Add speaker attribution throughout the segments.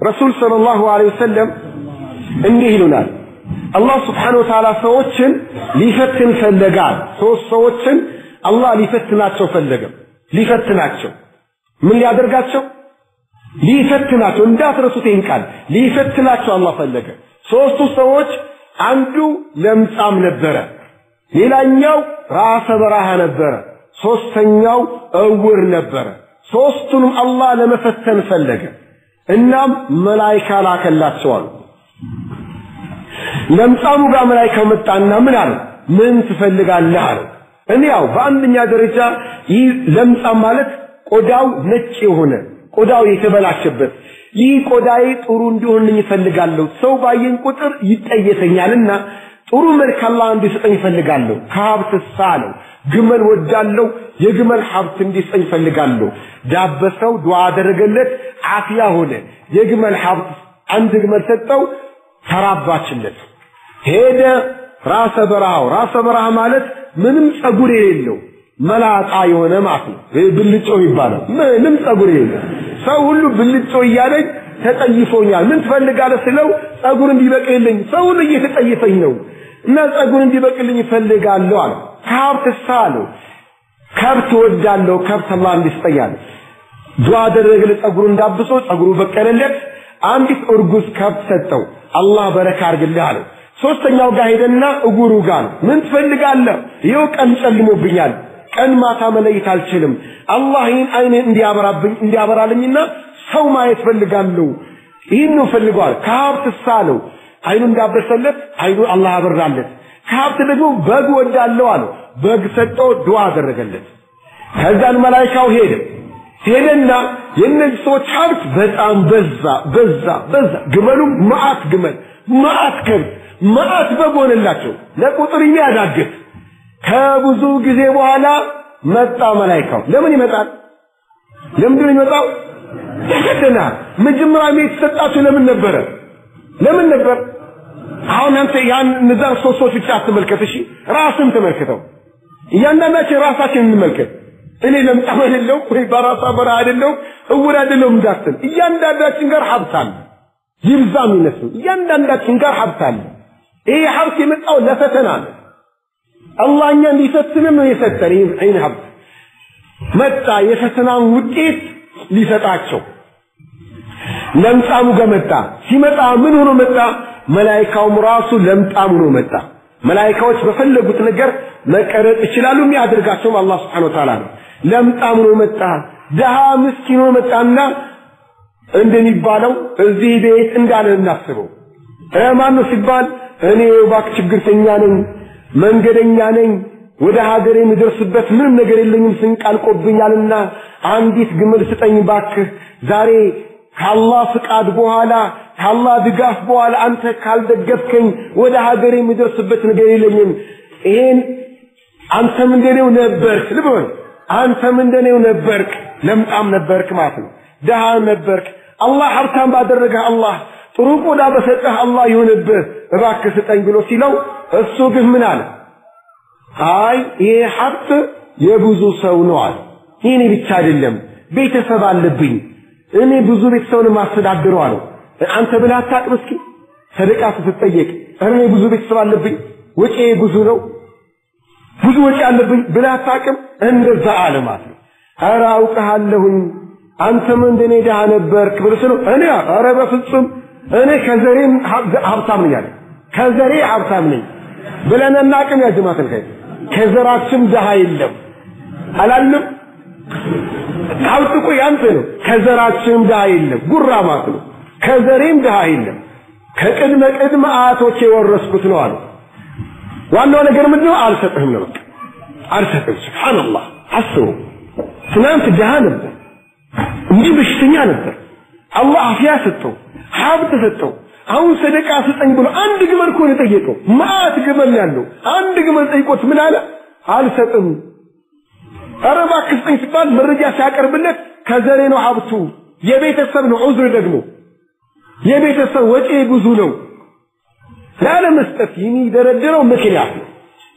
Speaker 1: ረሱል ሰለላሁ ዐለይሂ ወሰለም እንዲህ ይሉናል። አላህ ስብሓነሁ ወተዓላ ሰዎችን ሊፈትን ፈለጋል። ሶስት ሰዎችን አላህ ሊፈትናቸው ፈለገ። ሊፈትናቸው ምን ሊያደርጋቸው? ሊፈትናቸው። እንዳትረሱት ይህን ቃል ሊፈትናቸው አላህ ፈለገ። ሶስቱ ሰዎች አንዱ ለምጻም ነበረ፣ ሌላኛው ራሰ በረሃ ነበረ፣ ሶስተኛው እውር ነበረ። ሶስቱንም አላህ ለመፈተን ፈለገ። እናም መላይካ ላከላቸው አሉ። ለምጻሙ ጋር መላይካው መጣና ምን አለ? ምን ትፈልጋለህ አለው። እኔ ያው በአንደኛ ደረጃ ይህ ለምጻም ማለት ቆዳው ነጭ የሆነ ቆዳው የተበላሸበት ይህ ቆዳዬ ጥሩ እንዲሆንልኝ እፈልጋለሁ። ሰው ባየኝ ቁጥር ይጠየፈኛልና ጥሩ መልክ አላህ እንዲሰጠኝ እፈልጋለሁ። ከሀብት ሳለው ግመል ወዳለው የግመል ሀብት እንዲሰጠኝ እፈልጋለሁ። ዳበሰው፣ ዱዓ አደረገለት፣ አፍያ ሆነ። የግመል ሀብት አንድ ግመል ሰጠው፣ ተራባችለት። ሄደ ራሰ በረሃው። ራሰ በረሃ ማለት ምንም ጸጉር የሌለው መላጣ የሆነ ማለት ነው። ብልጮ ይባላል። ምንም ጸጉር የሌለው ሰው ሁሉ ብልጮ እያለኝ ተጠይፎኛል። ምን ትፈልጋለህ ስለው ጸጉር እንዲበቅልኝ ሰው ሁሉ እየተጠየፈኝ ነው እና ጸጉር እንዲበቅልኝ እፈልጋለሁ አለ። ከሀብት ሳለው ከብት ወዳለሁ ከብት አላህ እንዲስጠኛል። ዱዓ አደረገለት፣ ጸጉሩ እንዳብሶ ጸጉሩ በቀለለት። አንዲት እርጉዝ ከብት ሰጠው። አላህ በረካ አድርግልህ አለው። ሶስተኛው ጋር ሄደና እጉሩ ጋር ምን ትፈልጋለህ? ይኸው ቀን ጨልሞብኛል፣ ቀን ማታ መለየት አልችልም። አላህ ይህን አይኔ እንዲያበራብኝ እንዲያበራልኝና ሰው ማየት ፈልጋለሁ። ይህን ነው ፈልገዋል። ከሀብት ሳለው አይኑ እንዳበሰለት አይኑ አላህ አበራለት። ከሀብት ደግሞ በግ ወዳለው አለው። በግ ሰጠው፣ ዱዓ አደረገለት። ከዛን መላይካው ሄደ ሄደና የእነዚህ ሰዎች ሀብት በጣም በዛ በዛ በዛ። ግመሉም መዓት ግመል መዓት ከብት መዓት በግ ሆነላቸው ለቁጥር የሚያዳግት ከብዙ ጊዜ በኋላ መጣ መላይካው። ለምን ይመጣል? ለምንድን ነው የሚመጣው? ተገደናል። መጀመሪያ የተሰጣቸው ለምን ነበረ? ለምን ነበር? አሁን አንተ ያን እነዛን ሶስት ሰዎች ብቻ አትመልከት። እሺ ራስን ተመልከተው። እያንዳንዳችን ራሳችን እንመልከት። እኔ ለምጣም አይደለው ወይ በራሳ በራ አይደለው እውር አይደለው እንዳትል። እያንዳንዳችን ጋር ሀብት አለ። ይብዛም ይነስም እያንዳንዳችን ጋር ሀብት አለ። ይሄ ሀብት የመጣው ለፈተና ነው። አላህ እኛን ሊፈትንም ነው የሰጠን ይህን ሀብት መጣ። የፈተናን ውጤት ሊሰጣቸው ለምጻሙ ጋር መጣ። ሲመጣ ምን ሆኖ መጣ? መላይካውም ራሱ ለምጣም ሆኖ መጣ። መላይካዎች በፈለጉት ነገር መቀረጽ ይችላሉ። የሚያደርጋቸውም አላህ ስብሐነ ወተዓላ ነው። ለምጣም ሆኖ መጣ። ድሃ ምስኪን ሆኖ መጣና እንደሚባለው እዚህ ቤት እንዳለ እናስበው። ማን ሲባል እኔ እባክህ ችግርተኛ ነኝ፣ መንገደኛ ነኝ፣ ወደ ሀገሬ የምደርስበት ምንም ነገር የለኝም፣ ስንቅ አልቆብኛልና አንዲት ግመል ስጠኝ ባክህ ዛሬ ከአላህ ፍቃድ በኋላ ከአላህ ድጋፍ በኋላ አንተ ካልደገፍከኝ ወደ ሀገሬ የሚደርስበት ነገር የለኝም። ይሄን አንተም እንደኔው ነበርክ፣ ልብ በል አንተም እንደኔው ነበርክ፣ ለምጣም ነበርክ ማለት ነው። ድሃ ነበርክ። አላህ ሀብታም ባደረገህ አላህ ጥሩ ቆዳ በሰጠህ አላህ ይሁንብህ፣ እባክህ ስጠኝ ብሎ ሲለው እሱ ግን ምን አለ? አይ ይሄ ሀብት የብዙ ሰው ነው አለ። ይህኔ ብቻ አይደለም፣ ቤተሰብ አለብኝ እኔ ብዙ ቤተሰብን ማስተዳድረው አለው። አንተ ብለህ አታውቅም? እስኪ ሰደቃ ስትጠየቅ እኔ ብዙ ቤተሰብ አለብኝ፣ ወጪ ብዙ ነው፣ ብዙ ወጪ አለብኝ ብለህ አታውቅም? እንደዛ አለ ማለት ነው። ኧረ አውቅሃለሁኝ አንተም እንደኔ ድሃ ነበርክ ብሎ ስለው እኔ ኧረ በፍጹም እኔ ከዘሬም ሀብታም ነኝ አለ። ከዘሬ ሀብታም ነኝ ብለን አናውቅም። ያ ጀማዓተል ከዘራችን ድሃ የለም? ሀብት እኮ ያንተ ነው። ከዘራችንም ድሃ የለም። ጉራ ማለት ነው። ከዘሬም ድሃ የለም። ከቅድመ ቅድመ አያቶች የወረስኩት ነው አሉ። ዋናው ነገር ምንድን ነው? አልሰጥህም ነው አልሰጥህም። ሱብሃንአላህ አስቡ። ትናንት ድሃ ነበር፣ እንዲህ በሽተኛ ነበር። አላህ አፍያ ሰጠው፣ ሀብት ሰጠው። አሁን ሰደቃ ስጠኝ ብሎ አንድ ግመል እኮ ነው የጠየቀው። መዓት ግመል ያለው አንድ ግመል ጠይቆት ምን አለ? አልሰጥም ኧረ እባክህ ስጠኝ ሲባል መረጃ ሲያቀርብለት ከዘሬ ነው ሀብቱ፣ የቤተሰብ ነው ዑዝር ደግሞ የቤተሰብ ወጪ ብዙ ነው። ላለመስጠት የሚደረድረው ምክንያት ነው።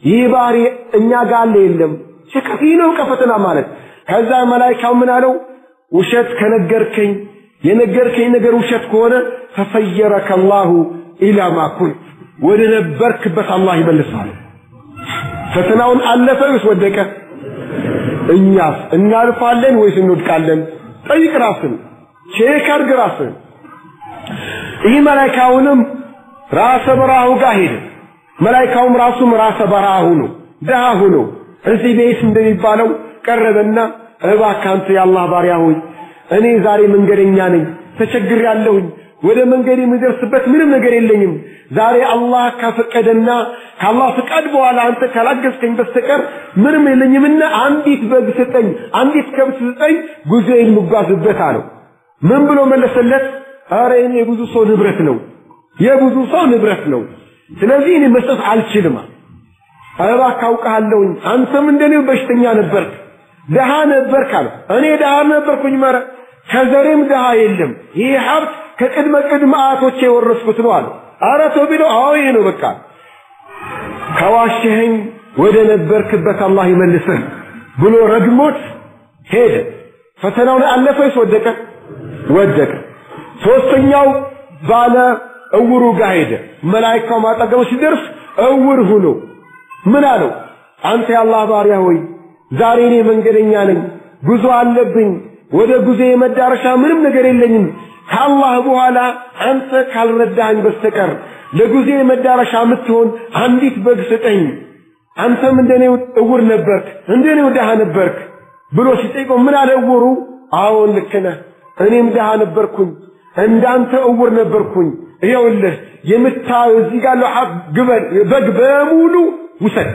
Speaker 1: ይህ ባህሪ እኛ ጋር አለ የለም። ሸከፊ ነው ከፈተና ማለት። ከዛ መላይካው ምን አለው? ውሸት ከነገርከኝ የነገርከኝ ነገር ውሸት ከሆነ ፈሰየረከ አላሁ ኢላ ማ ኩንት ወደ ነበርክበት አላህ ይመልሳል ፈተናውን አለፈ ወይስ ወደቀ? እኛስ እናልፋለን ወይስ እንወድቃለን? ጠይቅ ራስን check አድርግ ራስን ይህ መላይካውንም ራሰ በረሃው ጋር ሄደ። መላይካውም ራሱም ራሰ በረሃ ሆኖ ድሃ ሆኖ እዚህ ቤት እንደሚባለው ቀረበና እባክህ አንተ የአላህ ባሪያ ሆይ እኔ ዛሬ መንገደኛ ነኝ ተቸግሬያለሁኝ ወደ መንገድ የምደርስበት ምንም ነገር የለኝም። ዛሬ አላህ ከፈቀደና ከአላህ ፍቃድ በኋላ አንተ ካላገዝከኝ በስተቀር ምንም የለኝምና አንዲት በግ ስጠኝ አንዲት ከብት ስጠኝ ጉዞዬን የምጓዝበት አለው። ምን ብሎ መለሰለት ኧረ እኔ የብዙ ሰው ንብረት ነው። የብዙ ሰው ንብረት ነው። ስለዚህ እኔ መስጠት አልችልም። እባክህ አውቅሃለሁኝ። አንተም እንደኔው በሽተኛ ነበርክ። ድሃ ነበርክ አለ። እኔ ድሃ ነበርኩኝ መረ ከዘሬም ድሃ የለም። ይህ ሀብት ከቅድመ ቅድመ አያቶቼ የወረስኩት ነው አለ። አረ ተው ቢለው አዎ ይሄ ነው በቃ። ከዋሸኸኝ ወደ ነበርክበት አላህ ይመልስህ ብሎ ረግሞት ሄደ። ፈተናውን አለፈ ወይስ ወደቀ? ወደቀ ሶስተኛው ባለ እውሩ ጋር ሄደ። መላይካው ማጠገቡ ሲደርስ እውር ሁኖ ምን አለው? አንተ የአላህ ባሪያ ሆይ ዛሬ እኔ መንገደኛ ነኝ ጉዞ አለብኝ ወደ ጉዞ የመዳረሻ ምንም ነገር የለኝም። ከአላህ በኋላ አንተ ካልረዳኸኝ በስተቀር ለጉዜ መዳረሻ የምትሆን አንዲት በግ ስጠኝ። አንተም እንደኔው እውር ነበርክ እንደኔው ድሃ ነበርክ ብሎ ሲጠይቀው ምን አለ እውሩ? አዎን ልክ ነህ እኔም ድሃ ነበርኩኝ እንዳንተ እውር ነበርኩኝ። ይኸውልህ የምታየው እዚህ ጋር ግበል በግ በሙሉ ውሰድ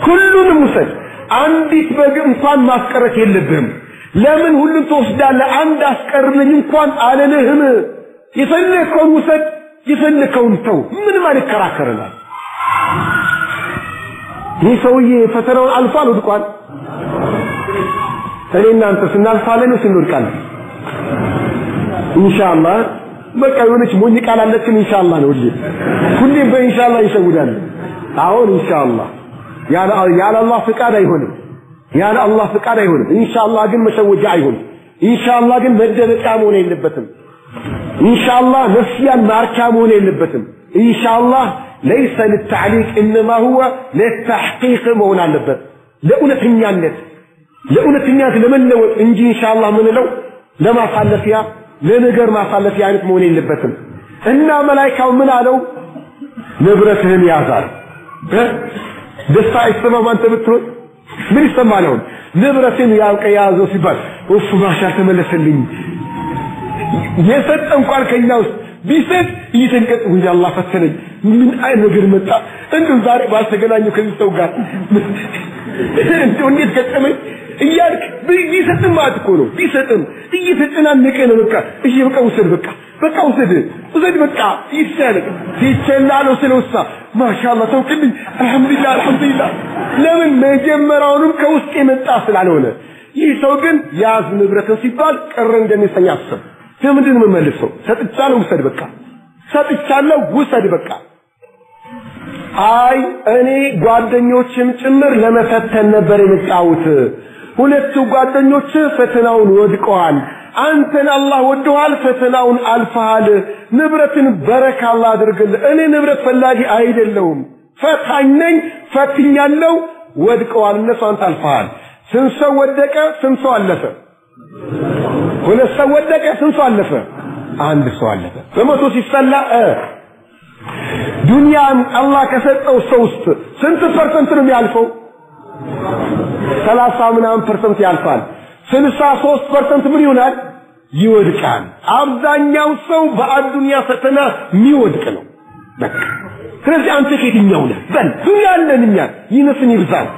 Speaker 1: ሁሉንም ውሰድ። አንዲት በግ እንኳን ማስቀረት የለብህም። ለምን ሁሉን ትወስዳለህ? አንድ አስቀርልኝ እንኳን አልልህም። የፈለከውን ውሰድ የፈለከውን ተው። ምንም አልከራከረናል ይህ ሰውዬ ፈተናውን አልፏል ወድቋል። እኔ እናንተ ስናልፋለን ስንወድቃለን ኢንሻአላ በቃ የሆነች ሞኝ ቃል አለችን ኢንሻአላ ነው ሁሌ ሁሌም በኢንሻአላ ይሸውዳል አሁን ኢንሻአላ ያለ ያለ አላህ ፍቃድ አይሆንም ያለ አላህ ፍቃድ አይሆንም ኢንሻአላ ግን መሸወጃ አይሆንም ኢንሻአላ ግን መደበቂያ መሆን የለበትም ኢንሻአላ ነፍስያን ማርካ መሆን የለበትም ኢንሻአላ ለይሰ ልተዕሊቅ እነማ ሁወ ለተሕቂቅ መሆን አለበት ለእውነተኛነት ለእውነተኛነት ለመለወጥ እንጂ ኢንሻአላ ምንለው ለማሳለፊያ ለነገር ማሳለፊያ አይነት መሆን የለበትም። እና መላይካው ምን አለው? ንብረትህን ያዛል። ደስታ አይሰማም አንተ ብትሆን? ምን ይሰማል አሁን? ንብረትን ያውቀ ያዘው ሲባል እሱ ማሻ ተመለሰልኝ። የሰጠ እንኳን ከኛ ውስጥ ቢሰጥ እየተንቀጥ ወይ አላህ ፈተነኝ። ምን አይነት ነገር መጣ? እንደው ዛሬ ባልተገናኘው ከዚህ ሰው ጋር? እንደው እንዴት ገጠመኝ እያልክ ቢሰጥም ማለት እኮ ነው። ቢሰጥም እየተጨናነቀ ነው። በቃ እሺ፣ በቃ ውሰድ፣ በቃ በቃ ውሰድ፣ ውሰድ፣ በቃ ይቻላል። ሲቸላለው ስለውሳ ማሻአላ ተውቅልኝ፣ አልሐምዱሊላህ፣ አልሐምዱሊላህ። ለምን መጀመሪያውንም ከውስጥ የመጣ ስላልሆነ ይህ ሰው ግን ያዝ ንብረትን ሲባል ቅር እንደሚሰኝ አስብ። ለምንድን ነው የምመልሰው? ሰጥቻለሁ፣ ውሰድ፣ በቃ ሰጥቻለሁ፣ ውሰድ፣ በቃ አይ እኔ ጓደኞችም ጭምር ለመፈተን ነበር የመጣሁት ሁለቱ ጓደኞች ፈተናውን ወድቀዋል። አንተን አላህ ወደዋል ፈተናውን አልፈሃል። ንብረትን በረካ አላህ አድርግልህ። እኔ ንብረት ፈላጊ አይደለሁም። ፈታኝ ነኝ ፈትኛለሁ። ወድቀዋል እነሱ አንተ አልፈሃል። ስንት ሰው ወደቀ? ስንት ሰው አለፈ? ሁለት ሰው ወደቀ ስንት ሰው አለፈ? አንድ ሰው አለፈ። በመቶ ሲሰላ ዱንያን አላህ ከሰጠው ሰው ውስጥ ስንት percent ነው የሚያልፈው ሰላሳ ምናምን percent ያልፋል። ስልሳ ሶስት percent ምን ይሆናል? ይወድቃል። አብዛኛው ሰው በዱንያ ፈተና የሚወድቅ ነው። በቃ ስለዚህ አንተ ከየትኛው ነህ? በል ዱንያ አለን እኛ። ይነስን ይብዛል።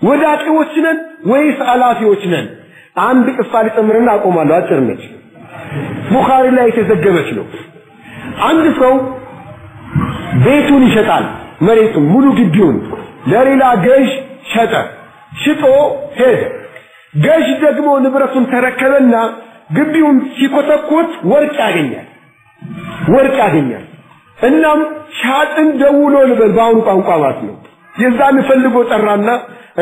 Speaker 1: ወዳቂዎች ነን ወይስ አላፊዎች ነን? አንድ ቂሳ ልጨምርና አቆማለሁ። አጭር ነች። ቡኻሪ ላይ የተዘገበች ነው። አንድ ሰው ቤቱን ይሸጣል። መሬቱን ሙሉ ግቢውን ለሌላ ገዥ ሸጠ ሽጦ ሄደ። ገዥ ደግሞ ንብረቱን ተረከበና ግቢውን ሲኮተኮት ወርቅ ያገኛል። ወርቅ ያገኛል። እናም ሻጥን ደውሎ ልበል በአሁኑ ቋንቋ ማለት ነው። የዛን ፈልጎ ጠራና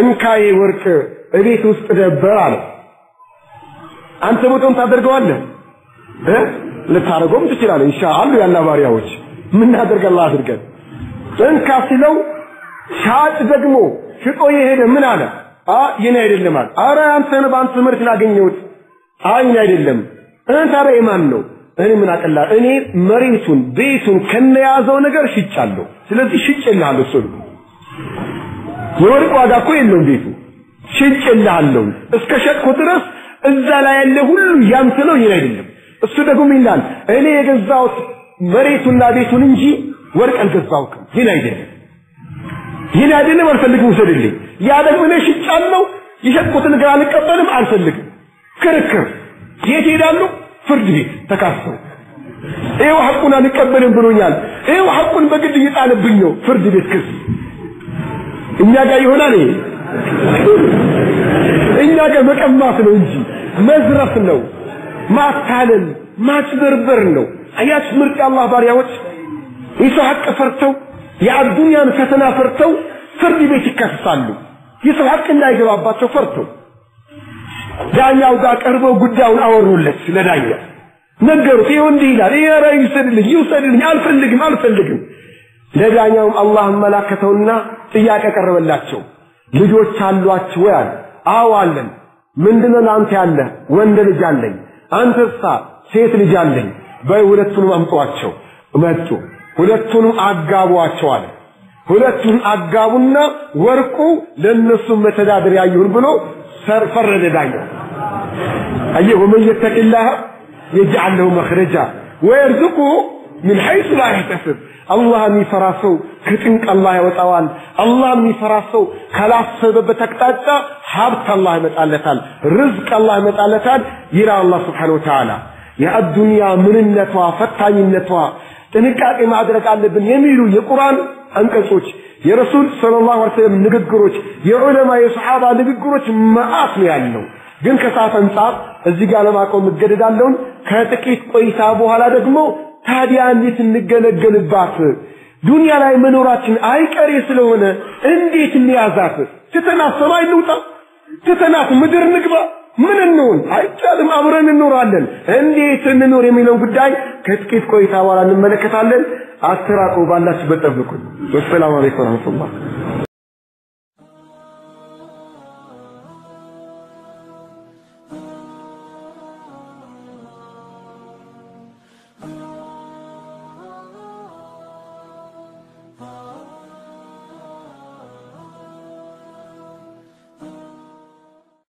Speaker 1: እንካዬ ወርቅ እቤት ውስጥ ነበር አለ። አንተ ቦታውን ታደርገዋለህ? እ? ልታደርገውም ትችላለህ። ኢንሻአላህ ያላ ባሪያዎች ምን አድርገን አድርገን። እንካ ሲለው ሻጭ ደግሞ ሽጦ የሄደ ምን አለ? አ ይህን አይደለም አለ። አረ አንተ በአንተ ምርት ላገኘሁት። አይ ይህን አይደለም። እ ታዲያ የማን ነው? እኔ ምን አቀላ እኔ መሬቱን ቤቱን ከነያዘው ነገር ሽጫለሁ። ስለዚህ ሽጬልሃለሁ። እሱ የወርቅ ዋጋ እኮ የለውም ቤቱ ሽጬልሃለሁ። እስከ ሸጥኩ ድረስ እዛ ላይ ያለ ሁሉ ያንተ ነው፣ ይህን አይደለም። እሱ ደግሞ ይላል እኔ የገዛሁት መሬቱና ቤቱን እንጂ ወርቅ አልገዛሁትም። ይህን አይደለም ይህን አይደለም አልፈልግም፣ ውሰድልኝ። ያ ደግሞ እኔ ሽጫለሁ፣ የሸጥኩትን ነገር አልቀበልም፣ አልፈልግም። ክርክር የት ሄዳሉ? ፍርድ ቤት ተካሰው ይኸው ሐቁን አልቀበልም ብሎኛል። ይኸው ሐቁን በግድ እየጣለብኝ ነው። ፍርድ ቤት ክስ እኛ ጋር ይሆናል። ይሄ እኛ ጋር መቀማት ነው እንጂ መዝረፍ ነው፣ ማታለል፣ ማጭበርበር ነው። አያች ምርጥ የአላህ ባሪያዎች የሰው ሐቅ ፈርተው የአዱንያን ፈተና ፈርተው ፍርድ ቤት ይከሰሳሉ። የሰው ሐቅ እንዳይገባባቸው ፈርተው ዳኛው ጋር ቀርበው ጉዳዩን አወሩለት። ለዳኛ ነገሩት። ይኸው እንዲህ ይላል። ይሄ ይውሰድልኝ፣ ይውሰድልኝ፣ አልፈልግም፣ አልፈልግም። ለዳኛውም አላህ መላከተውና ጥያቄ ቀረበላቸው። ልጆች አሏችሁ ወይ አለ። አዎ አለን። ምንድነው ለአንተ ያለ? ወንድ ልጅ አለኝ። አንተሳ? ሴት ልጅ አለኝ። በይ አምጧቸው። መጡ። ሁለቱንም አጋቧቸው አለ። ሁለቱን አጋቡና ወርቁ ለነሱ መተዳደሪያ ይሁን ብሎ ፈረደ ዳኛው። አየህ ወመን የተቂላህ የጅዓል ለሁ መኽረጃ ወየርዝቁሁ ምን ሐይሱ ላ ያሕተስብ አላህ የሚፈራ ሰው ከጭንቅ አላህ ያወጣዋል። አላህ የሚፈራ ሰው ካላሰበበት አቅጣጫ ሀብት አላህ ያመጣለታል፣ ርዝቅ አላህ ያመጣለታል ይላል አላህ ስብሓነሁ ወተዓላ። የአዱንያ ምንነቷ ፈታኝነቷ ጥንቃቄ ማድረግ አለብን የሚሉ የቁርአን አንቀጾች የረሱል ሰለላሁ ዐለይሂ ወሰለም ንግግሮች የዑለማ የሰሓባ ንግግሮች መዓት ነው ያለው። ግን ከሰዓት አንጻር እዚህ ጋር ለማቆም እገደዳለሁኝ። ከጥቂት ቆይታ በኋላ ደግሞ ታዲያ እንዴት እንገለገልባት? ዱንያ ላይ መኖራችን አይቀሬ ስለሆነ እንዴት እንያዛት? ትተናት ሰማይ እንውጣ? ትተናት ምድር ንግባ? ምን እንሆን? አይቻልም። አብረን እንኖራለን። እንዴት እንኖር የሚለውን ጉዳይ ከጥቂት ቆይታ በኋላ እንመለከታለን። አስተራቆ ባላችሁበት ጠብቁን። ወሰላሙ አለይኩም ወረህመቱላህ